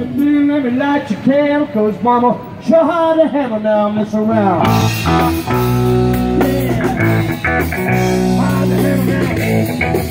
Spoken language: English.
the blue, let me light your candle, cause mama sure hard to handle now, mess around. Yeah. Hard to handle now.